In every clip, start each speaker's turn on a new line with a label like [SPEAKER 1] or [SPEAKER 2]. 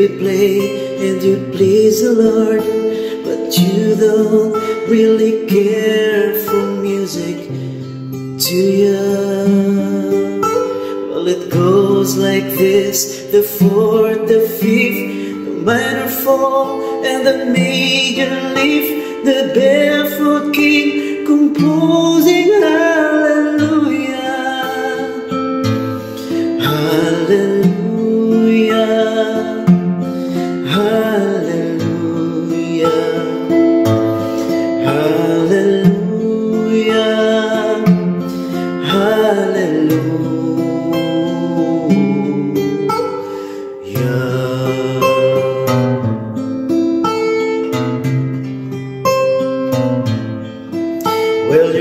[SPEAKER 1] you play and you'd please the Lord, but you don't really care for music, do ya? Well, it goes like this the fourth, the fifth, the minor fall, and the major leaf, the barefoot king composing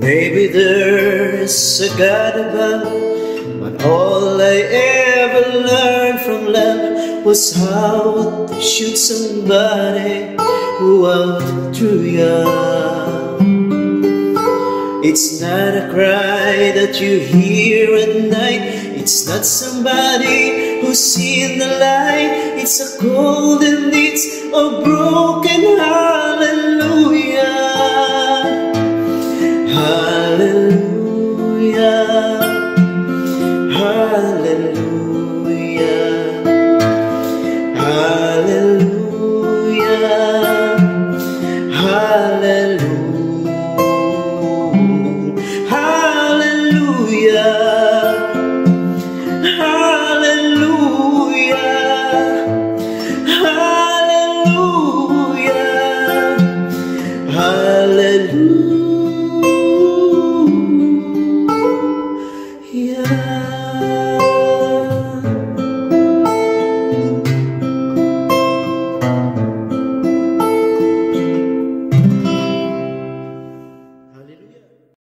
[SPEAKER 1] Maybe there's a God above, but all I ever learned from love was how to shoot somebody who outdrew ya. It's not a cry that you hear at night. It's not somebody who's seen the light. It's a golden it's a broken hallelujah. Hallelujah.